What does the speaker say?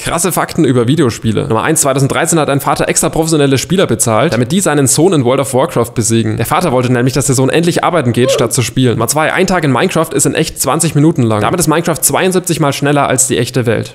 Krasse Fakten über Videospiele. Nummer 1, 2013 hat ein Vater extra professionelle Spieler bezahlt, damit die seinen Sohn in World of Warcraft besiegen. Der Vater wollte nämlich, dass der Sohn endlich arbeiten geht, statt zu spielen. Nummer 2, ein Tag in Minecraft ist in echt 20 Minuten lang. Damit ist Minecraft 72 mal schneller als die echte Welt.